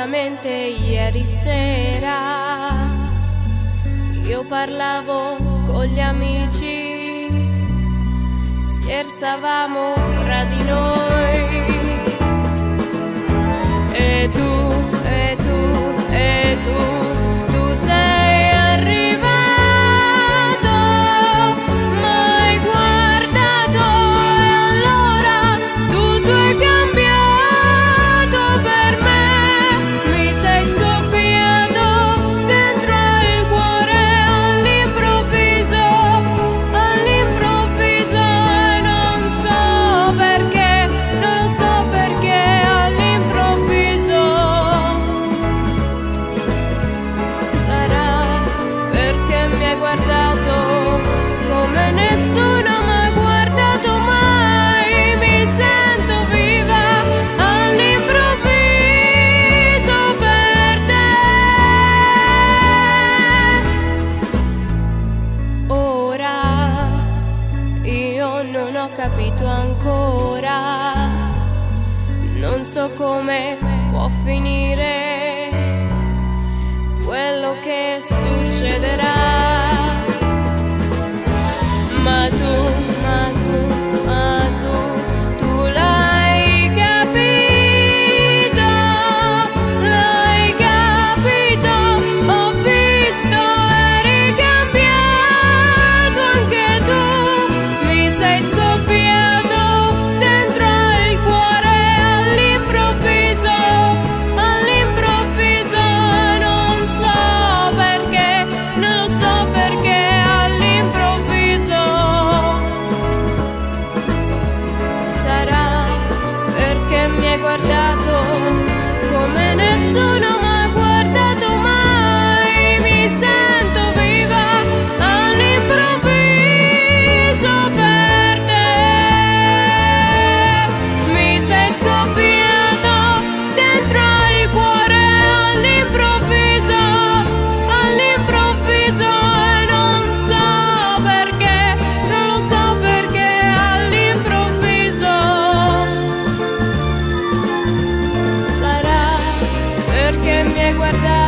esattamente ieri sera io parlavo con gli amici, scherzavamo fra di noi. Capito ancora, non so come può finire quello che succederà. guardato guardar.